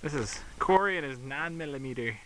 This is Corey and his 9 millimeter